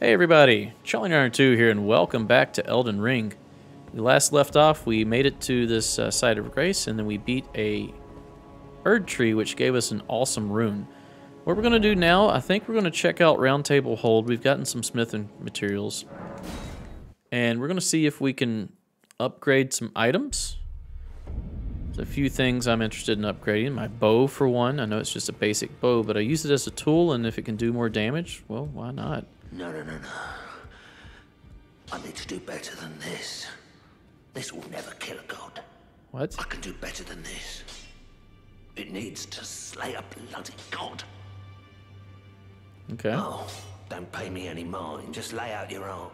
Hey everybody, Charlie Niner 2 here, and welcome back to Elden Ring. We last left off, we made it to this uh, site of grace, and then we beat a Erd Tree which gave us an awesome rune. What we're going to do now, I think we're going to check out Roundtable Hold. We've gotten some smithing materials. And we're going to see if we can upgrade some items. There's a few things I'm interested in upgrading. My bow, for one. I know it's just a basic bow, but I use it as a tool, and if it can do more damage, well, why not? No, no, no, no. I need to do better than this. This will never kill a god. What? I can do better than this. It needs to slay a bloody god. Okay. Oh, don't pay me any mind. Just lay out your arm.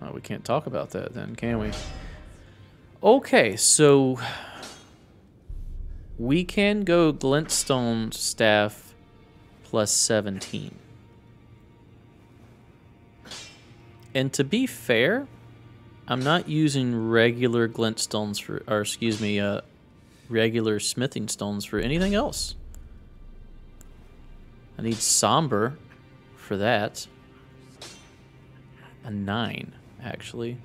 Oh, we can't talk about that then, can we? Okay, so we can go glintstone staff plus 17. And to be fair, I'm not using regular glintstones for, or excuse me, uh, regular smithing stones for anything else. I need somber for that. A nine, actually.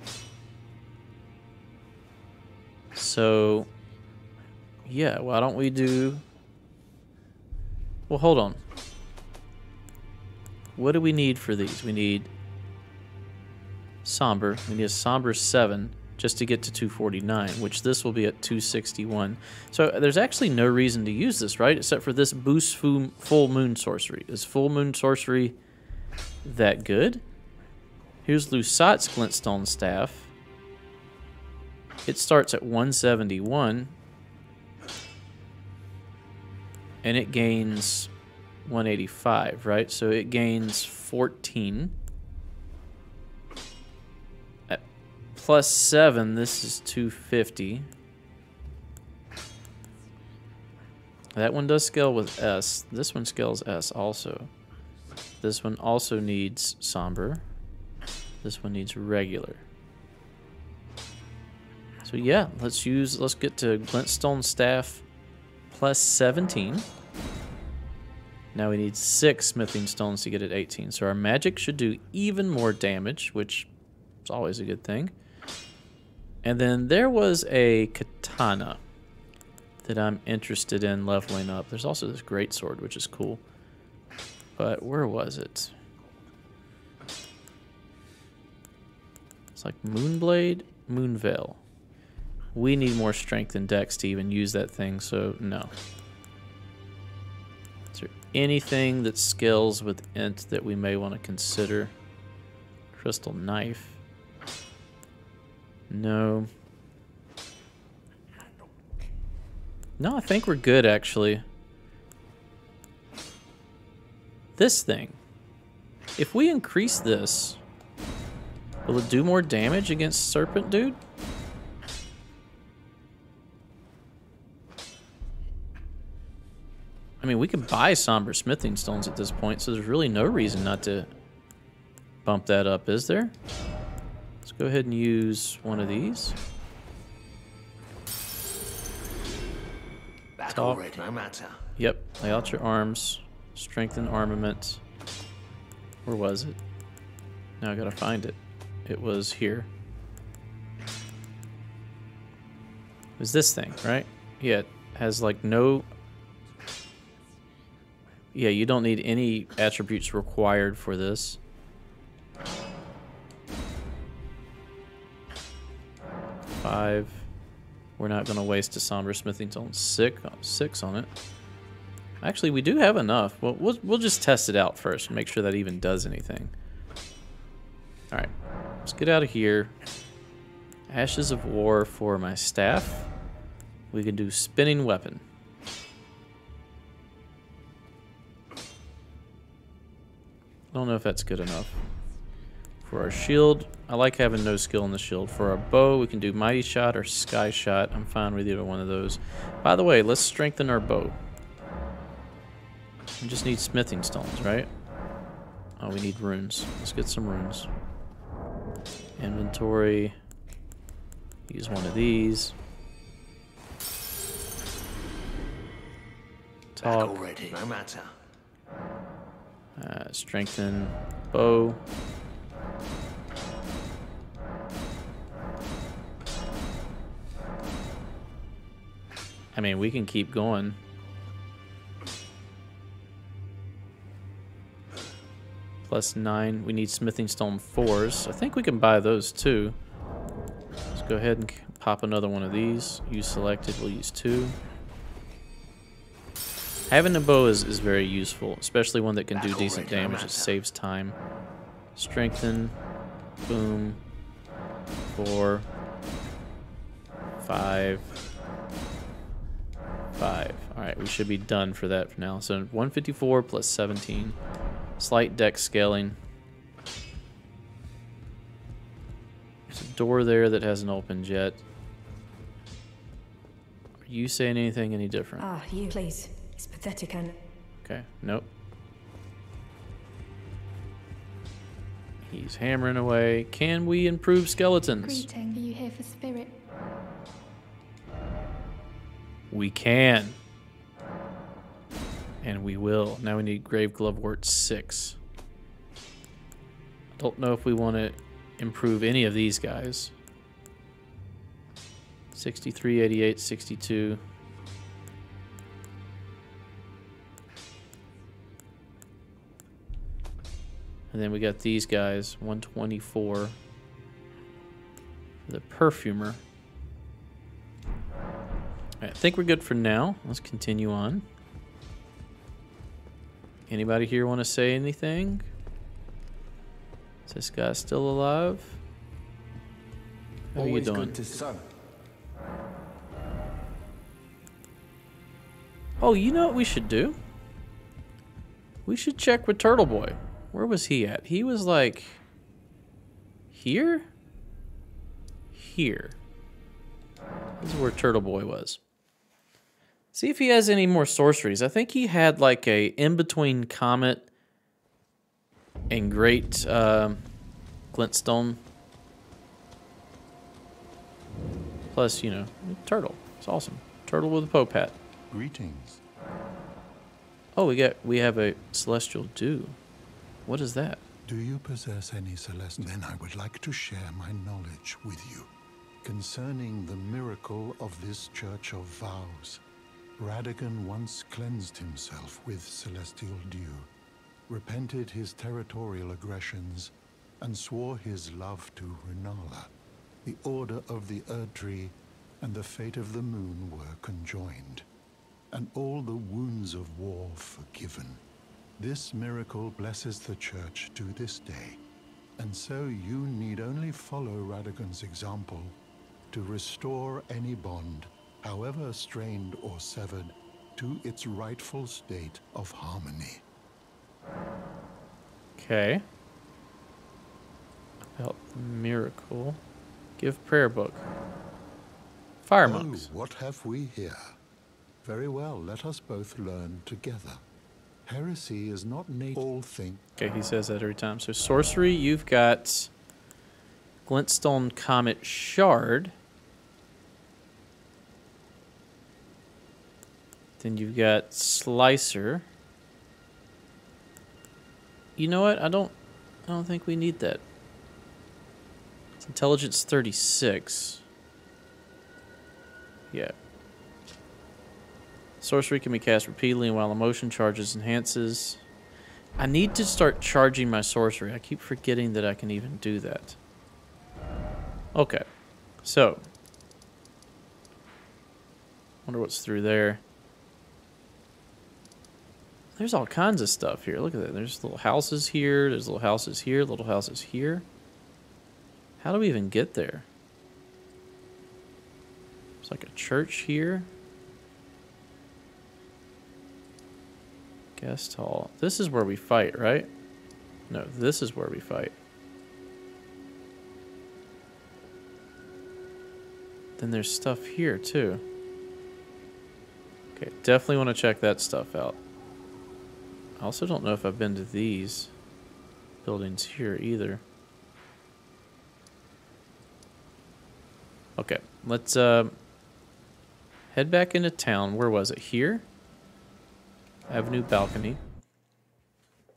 So, yeah, why don't we do... Well, hold on. What do we need for these? We need somber. We need a somber 7 just to get to 249, which this will be at 261. So there's actually no reason to use this, right? Except for this boost full moon sorcery. Is full moon sorcery that good? Here's Lusat's glintstone staff. It starts at 171. And it gains 185, right? So it gains 14. Plus 7, this is 250. That one does scale with S. This one scales S also. This one also needs Somber. This one needs regular. So yeah, let's use, let's get to Glintstone Staff plus 17. Now we need six smithing stones to get it 18. So our magic should do even more damage, which is always a good thing. And then there was a katana that I'm interested in leveling up. There's also this great sword, which is cool. But where was it? It's like Moonblade, Moonveil. We need more strength and dex to even use that thing, so no. Is there anything that scales with int that we may want to consider? Crystal knife. No. No, I think we're good, actually. This thing. If we increase this, will it do more damage against Serpent Dude? I mean, we can buy Somber Smithing Stones at this point, so there's really no reason not to bump that up, is there? Go ahead and use one of these. Talk. no matter. Yep, lay out your arms, strengthen armament. Where was it? Now I gotta find it. It was here. It was this thing, right? Yeah, it has like no... Yeah, you don't need any attributes required for this. Five. We're not going to waste a Somber Smithing Stone. Six, six on it. Actually, we do have enough. Well, we'll, we'll just test it out first and make sure that even does anything. Alright, let's get out of here. Ashes of War for my staff. We can do Spinning Weapon. I don't know if that's good enough. For our shield, I like having no skill in the shield. For our bow, we can do Mighty Shot or Sky Shot. I'm fine with either one of those. By the way, let's strengthen our bow. We just need smithing stones, right? Oh, we need runes. Let's get some runes. Inventory. Use one of these. Talk. already, no matter. Uh, strengthen. Bow. I mean, we can keep going. Plus nine. We need smithing stone fours. I think we can buy those too. Let's go ahead and pop another one of these. Use selected. We'll use two. Having a bow is, is very useful, especially one that can do decent damage. It saves time. Strengthen. Boom. Four. Five. Five. Alright, we should be done for that for now. So 154 plus 17. Slight deck scaling. There's a door there that hasn't opened yet. Are you saying anything any different? Ah, you, please. It's pathetic and... Okay, nope. He's hammering away. Can we improve skeletons? Greeting. Are you here for spirit? We can. And we will. Now we need Grave Glovewort 6. I don't know if we want to improve any of these guys. 63, 88, 62. And then we got these guys, 124. The perfumer. I think we're good for now. Let's continue on. Anybody here want to say anything? Is this guy still alive? How are you doing? good to son. Oh, you know what we should do? We should check with Turtle Boy. Where was he at? He was like here? Here. This is where Turtle Boy was. See if he has any more sorceries. I think he had like a in-between Comet and Great um Glintstone. Plus, you know, Turtle. It's awesome. Turtle with a Pope hat. Greetings. Oh, we got we have a celestial dew. What is that? Do you possess any celestial? Then I would like to share my knowledge with you concerning the miracle of this Church of Vows. Radagon once cleansed himself with celestial dew, repented his territorial aggressions, and swore his love to Renala. The Order of the Erd Tree and the fate of the moon were conjoined, and all the wounds of war forgiven. This miracle blesses the Church to this day, and so you need only follow Radagon's example to restore any bond, however strained or severed, to its rightful state of harmony. Okay. About the miracle. Give prayer book. Fire Oh, monks. what have we here? Very well, let us both learn together. Heresy is not native. All things. Okay, he says that every time. So sorcery, you've got Glintstone Comet Shard. Then you've got Slicer. You know what? I don't I don't think we need that. It's intelligence 36. Yeah. Sorcery can be cast repeatedly while emotion charges enhances. I need to start charging my sorcery. I keep forgetting that I can even do that. Okay. So. Wonder what's through there. There's all kinds of stuff here. Look at that. There's little houses here. There's little houses here. Little houses here. How do we even get there? It's like a church here. Guest hall. This is where we fight, right? No, this is where we fight. Then there's stuff here too. Okay, definitely want to check that stuff out. I also don't know if I've been to these buildings here either. Okay, let's uh, head back into town. Where was it? Here? Avenue balcony.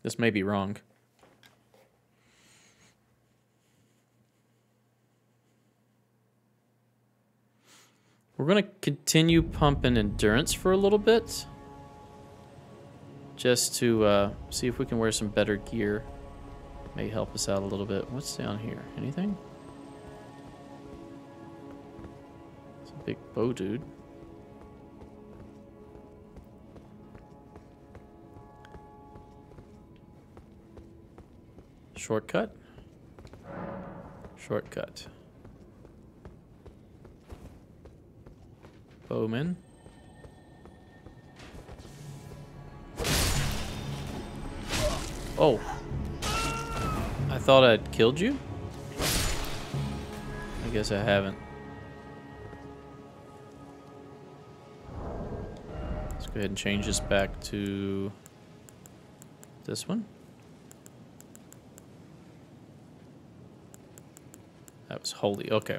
This may be wrong. We're going to continue pumping endurance for a little bit. Just to uh, see if we can wear some better gear. May help us out a little bit. What's down here? Anything? It's a big bow dude. Shortcut? Shortcut. Bowman. Oh. I thought I'd killed you? I guess I haven't. Let's go ahead and change this back to this one. That was holy. Okay.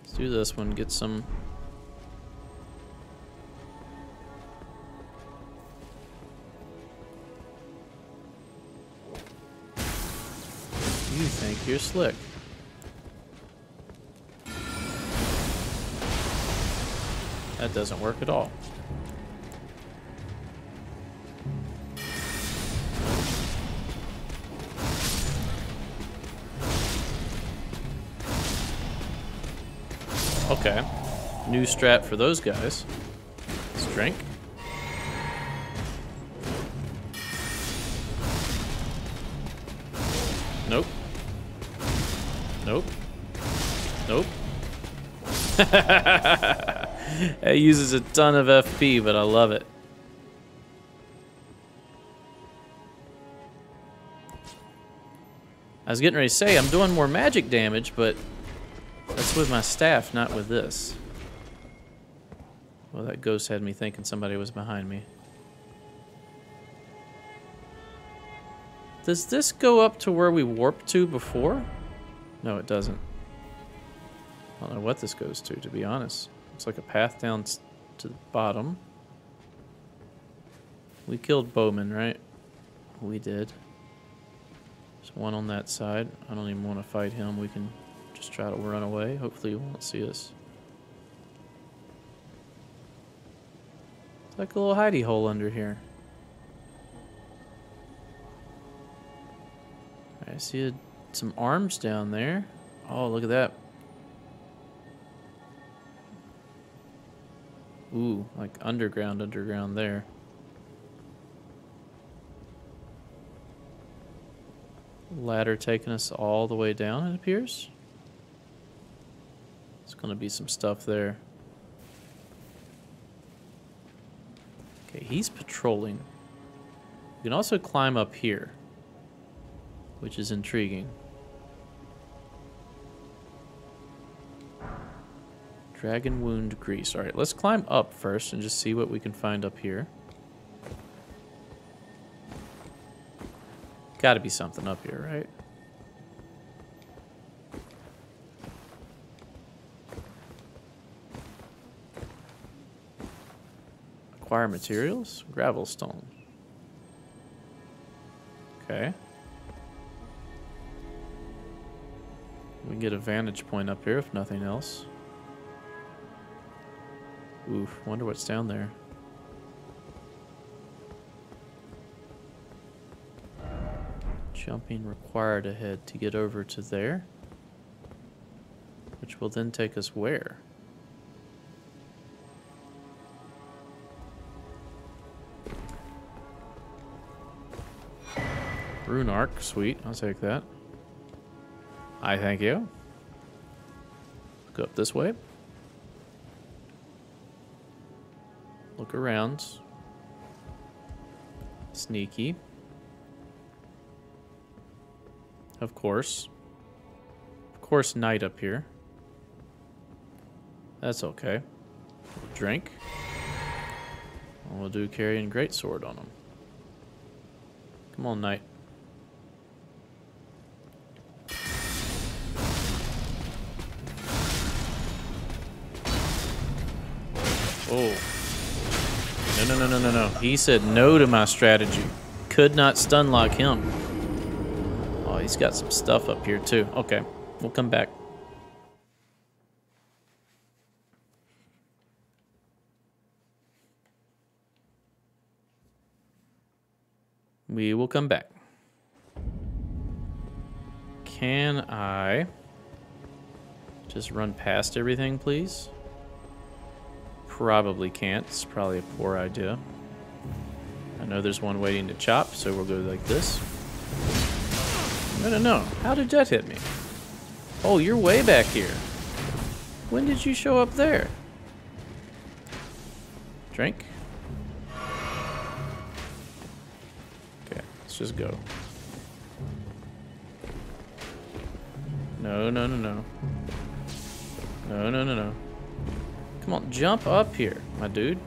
Let's do this one. Get some you're slick. That doesn't work at all. Okay. New strat for those guys. Let's drink. it uses a ton of FP, but I love it. I was getting ready to say, I'm doing more magic damage, but that's with my staff, not with this. Well, that ghost had me thinking somebody was behind me. Does this go up to where we warped to before? No, it doesn't. I don't know what this goes to, to be honest. It's like a path down to the bottom. We killed Bowman, right? We did. There's one on that side. I don't even want to fight him. We can just try to run away. Hopefully he won't see us. It's like a little hidey hole under here. I see a, some arms down there. Oh, look at that. Ooh, like underground, underground there. Ladder taking us all the way down, it appears. It's going to be some stuff there. Okay, he's patrolling. You can also climb up here which is intriguing. Dragon Wound Grease. Alright, let's climb up first and just see what we can find up here. Gotta be something up here, right? Acquire materials? Gravel stone. Okay. We can get a vantage point up here, if nothing else. Oof, wonder what's down there. Jumping required ahead to get over to there. Which will then take us where? Rune Arc, sweet, I'll take that. I thank you. Go up this way. Around. Sneaky. Of course. Of course, night up here. That's okay. We'll Drink. And we'll do Carrion Greatsword on him. Come on, knight. no, no, no, no. He said no to my strategy. Could not stun lock him. Oh, he's got some stuff up here too. Okay, we'll come back. We will come back. Can I just run past everything, please? Probably can't. It's probably a poor idea. I know there's one waiting to chop, so we'll go like this. No, no, no. How did that hit me? Oh, you're way back here. When did you show up there? Drink? Okay, let's just go. No, no, no, no. No, no, no, no. Come on, jump up here, my dude.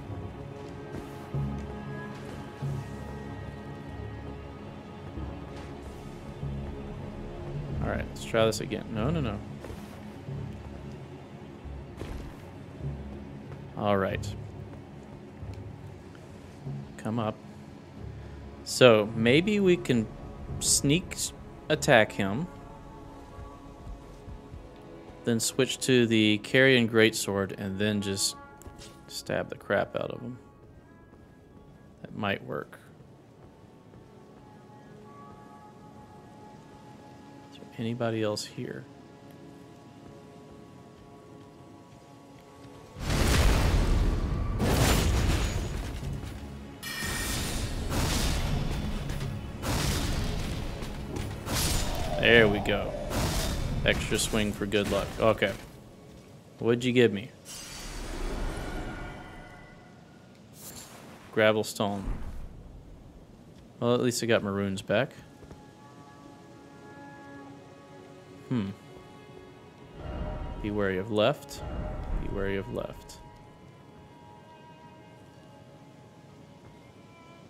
Alright, let's try this again. No, no, no. Alright. Come up. So, maybe we can sneak attack him. Then switch to the Carrion Greatsword and then just stab the crap out of him. That might work. Is there anybody else here? There we go. Extra swing for good luck. Okay. What'd you give me? Gravel stone. Well, at least I got maroons back. Hmm. Be wary of left. Be wary of left.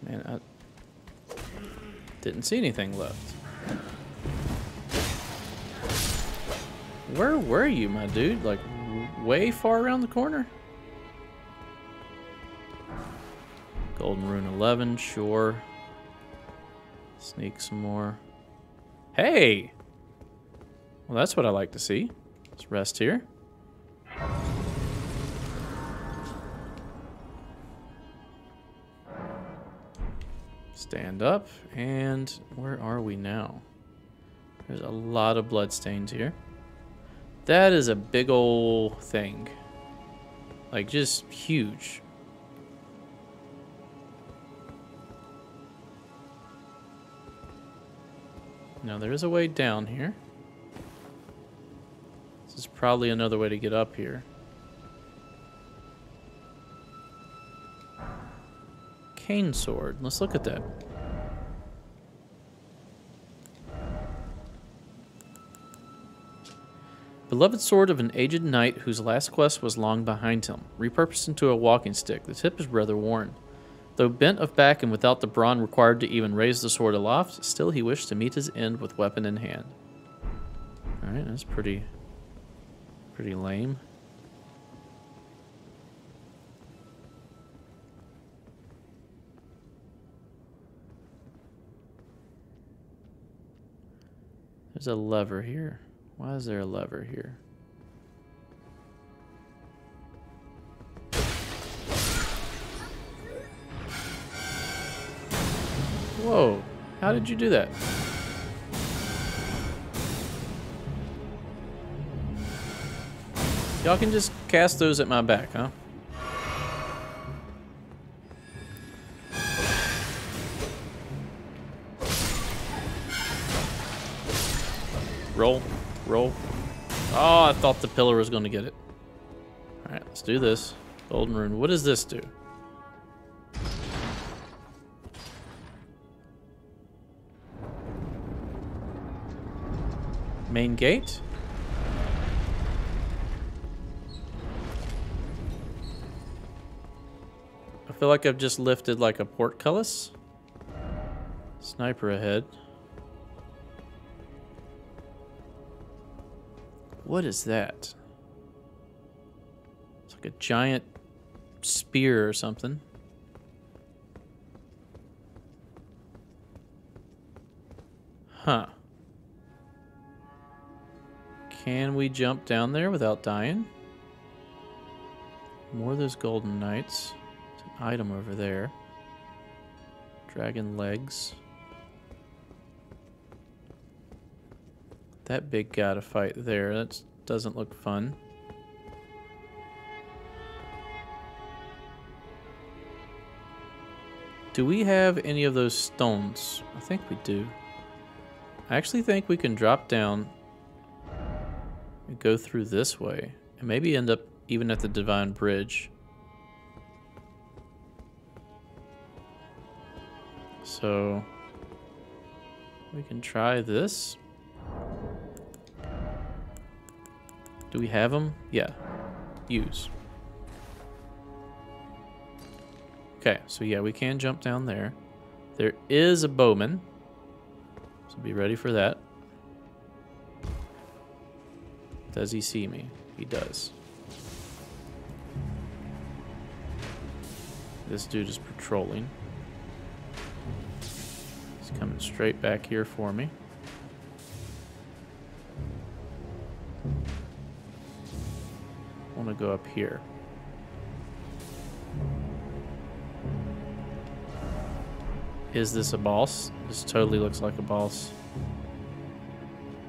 Man, I didn't see anything left. Where were you, my dude? Like, way far around the corner? Golden Rune 11, sure. Sneak some more. Hey! Well, that's what I like to see. Let's rest here. Stand up, and where are we now? There's a lot of bloodstains here. That is a big old thing. Like, just huge. Now, there is a way down here. This is probably another way to get up here. Cane sword. Let's look at that. Beloved sword of an aged knight whose last quest was long behind him, repurposed into a walking stick. The tip is rather worn. Though bent of back and without the brawn required to even raise the sword aloft, still he wished to meet his end with weapon in hand. Alright, that's pretty pretty lame. There's a lever here. Why is there a lever here? Whoa, how did you do that? Y'all can just cast those at my back, huh? Roll. Roll. Oh, I thought the pillar was going to get it. Alright, let's do this. Golden rune. What does this do? Main gate? I feel like I've just lifted like a portcullis. Sniper ahead. What is that? It's like a giant spear or something. Huh. Can we jump down there without dying? More of those golden knights. There's an item over there. Dragon legs. That big guy to fight there. That doesn't look fun. Do we have any of those stones? I think we do. I actually think we can drop down and go through this way and maybe end up even at the Divine Bridge. So we can try this. Do we have them? Yeah. Use. Okay, so yeah, we can jump down there. There is a bowman. So be ready for that. Does he see me? He does. This dude is patrolling. He's coming straight back here for me. I want to go up here. Is this a boss? This totally looks like a boss.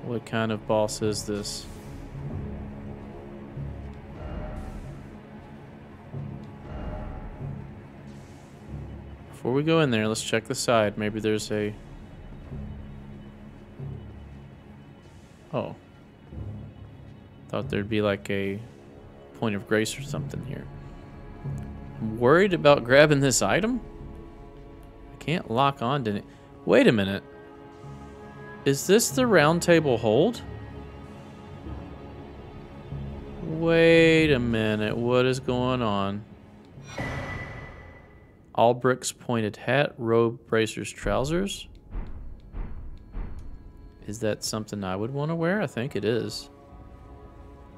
What kind of boss is this? Before we go in there, let's check the side. Maybe there's a... Oh. Thought there'd be like a point of grace or something here. I'm worried about grabbing this item? I can't lock on to it. Wait a minute. Is this the round table hold? Wait a minute. What is going on? Albrecht's pointed hat, robe, bracers, trousers. Is that something I would want to wear? I think it is.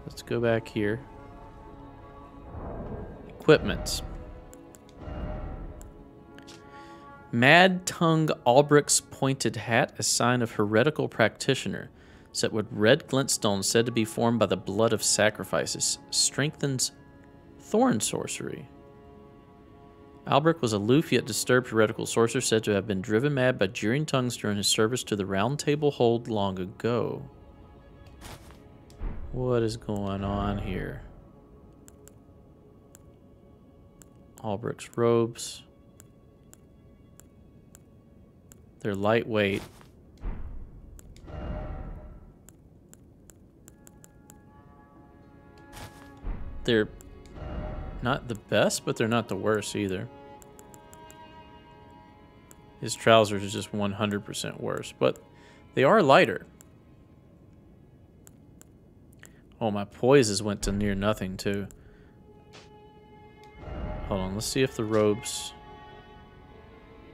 Let's go back here. Equipment. Mad Tongue Albrecht's pointed hat, a sign of heretical practitioner, set with red glintstone said to be formed by the blood of sacrifices, strengthens thorn sorcery. Albrecht was aloof yet disturbed heretical sorcerer said to have been driven mad by jeering tongues during his service to the Round Table Hold long ago. What is going on here? Albrecht's robes. They're lightweight. They're not the best, but they're not the worst either. His trousers are just 100% worse, but they are lighter. Oh, my poises went to near nothing, too. Hold on, let's see if the robes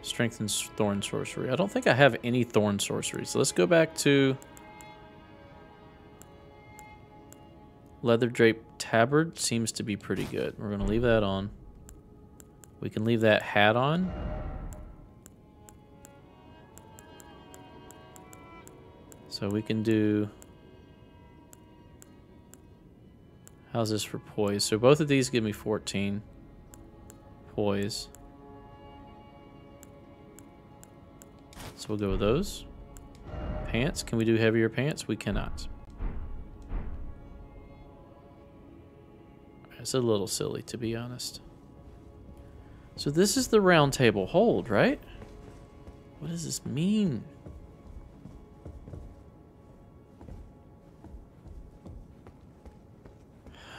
strengthens thorn sorcery. I don't think I have any thorn sorcery, so let's go back to leather drape tabard. Seems to be pretty good. We're going to leave that on. We can leave that hat on. So we can do... How's this for poise? So both of these give me 14. Poise. So we'll go with those. Pants. Can we do heavier pants? We cannot. It's a little silly, to be honest. So this is the round table hold, right? What does this mean?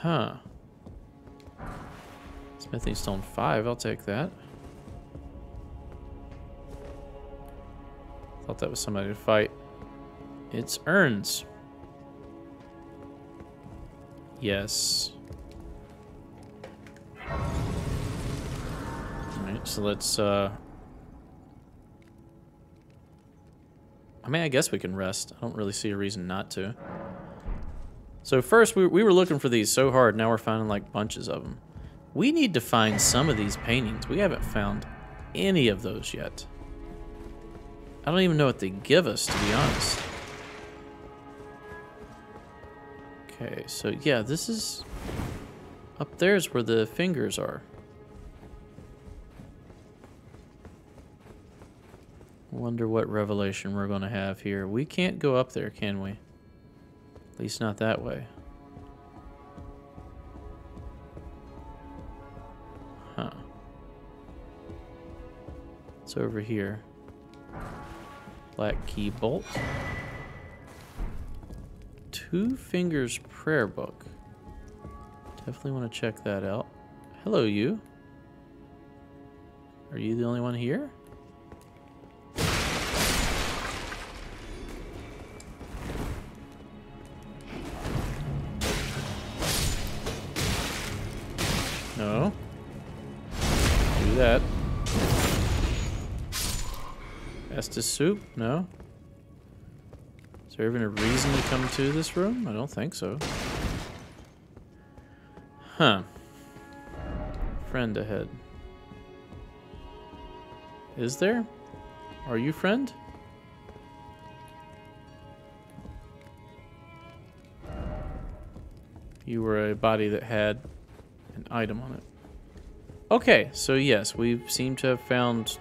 Huh. Smithing Stone 5, I'll take that. Thought that was somebody to fight. It's urns. Yes. Alright, so let's, uh... I mean, I guess we can rest. I don't really see a reason not to. So first, we, we were looking for these so hard, now we're finding like bunches of them. We need to find some of these paintings. We haven't found any of those yet. I don't even know what they give us, to be honest. Okay, so yeah, this is... Up there's where the fingers are. Wonder what revelation we're going to have here. We can't go up there, can we? At least not that way. Over here. Black key bolt. Two Fingers Prayer Book. Definitely want to check that out. Hello, you. Are you the only one here? Soup? No. Is there even a reason to come to this room? I don't think so. Huh. Friend ahead. Is there? Are you friend? You were a body that had an item on it. Okay, so yes, we seem to have found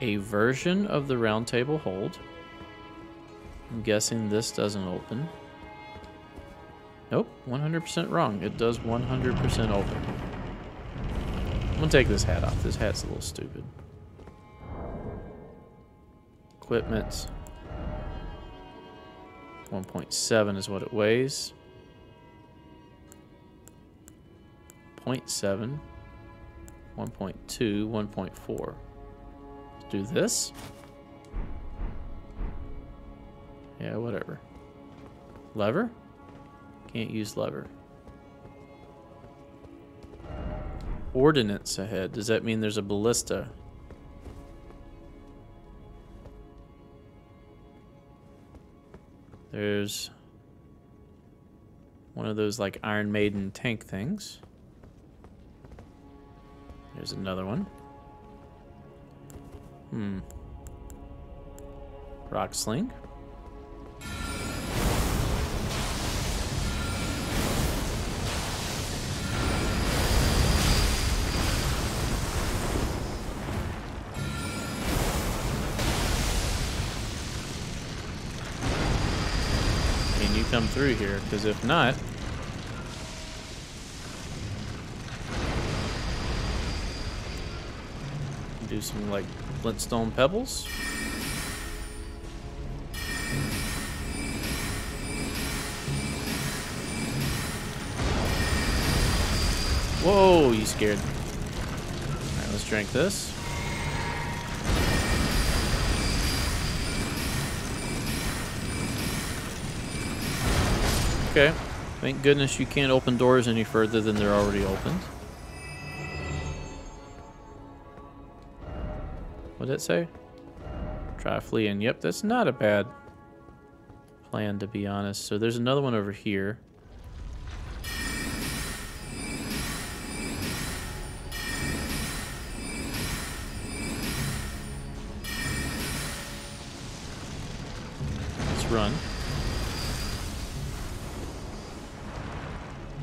a version of the round table hold. I'm guessing this doesn't open. Nope, 100% wrong. It does 100% open. I'm gonna take this hat off. This hat's a little stupid. Equipment. 1.7 is what it weighs. 0.7. 1.2. 1.4. Do this. Yeah, whatever. Lever? Can't use lever. Ordinance ahead. Does that mean there's a ballista? There's one of those like Iron Maiden tank things. There's another one. Hmm. Rock sling. Can you come through here? Because if not, some like flintstone pebbles. Whoa, you scared. Alright, let's drink this. Okay. Thank goodness you can't open doors any further than they're already opened. What did it say? Try fleeing. Yep, that's not a bad plan, to be honest. So there's another one over here. Let's run.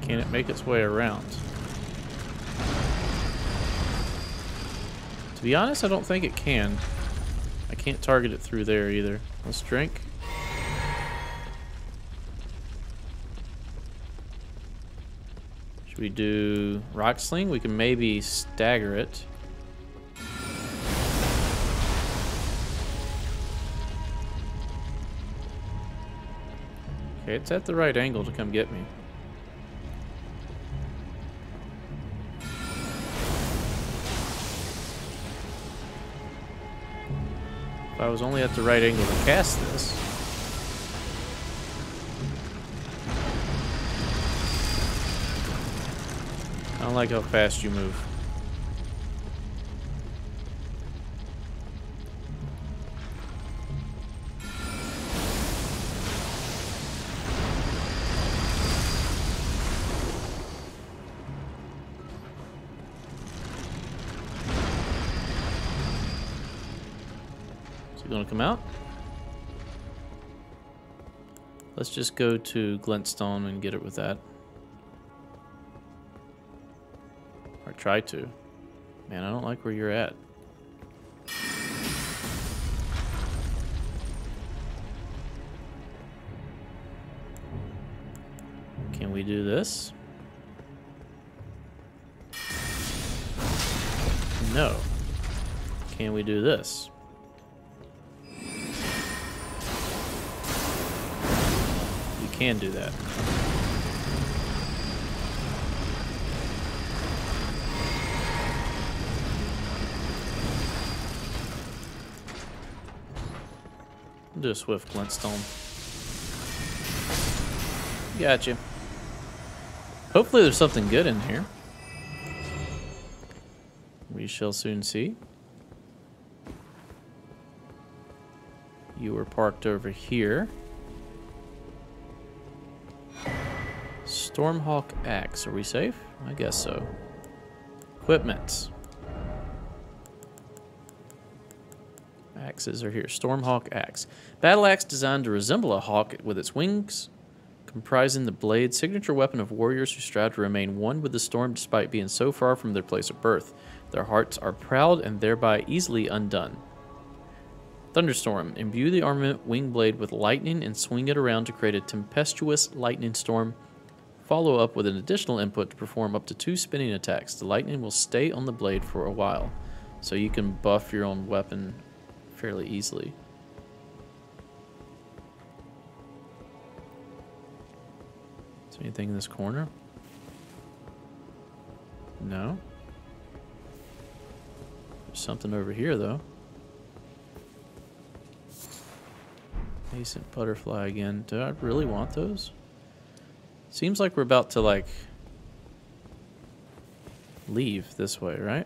Can it make its way around? To be honest, I don't think it can. I can't target it through there either. Let's drink. Should we do rock sling? We can maybe stagger it. Okay, it's at the right angle to come get me. If I was only at the right angle to cast this. I don't like how fast you move. Come out? Let's just go to Glintstone and get it with that. Or try to. Man, I don't like where you're at. Can we do this? No. Can we do this? Can do that. Do a swift glintstone. Gotcha. Hopefully there's something good in here. We shall soon see. You were parked over here. Stormhawk axe. Are we safe? I guess so. Equipment. Axes are here. Stormhawk axe. Battle axe designed to resemble a hawk with its wings, comprising the blade, signature weapon of warriors who strive to remain one with the storm despite being so far from their place of birth. Their hearts are proud and thereby easily undone. Thunderstorm. Imbue the armament wing blade with lightning and swing it around to create a tempestuous lightning storm. Follow up with an additional input to perform up to two spinning attacks. The lightning will stay on the blade for a while, so you can buff your own weapon fairly easily. Is there anything in this corner? No. There's something over here, though. Nascent butterfly again. Do I really want those? Seems like we're about to, like, leave this way, right?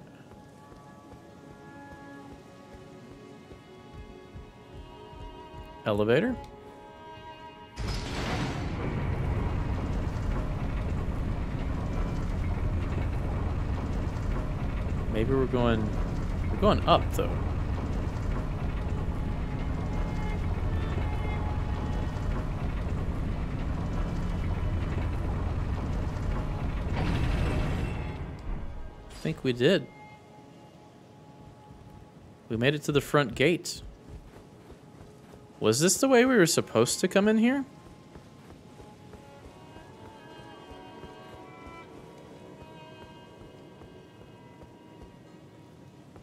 Elevator? Maybe we're going... We're going up, though. Think we did. We made it to the front gate. Was this the way we were supposed to come in here?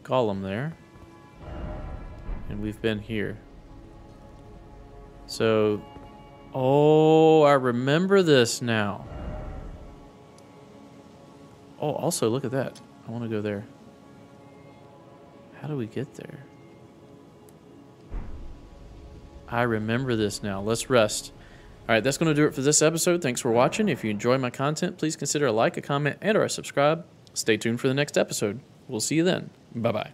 Golem there. And we've been here. So, oh, I remember this now. Oh, also, look at that. I want to go there. How do we get there? I remember this now. Let's rest. All right, that's going to do it for this episode. Thanks for watching. If you enjoy my content, please consider a like, a comment, and or a subscribe. Stay tuned for the next episode. We'll see you then. Bye-bye.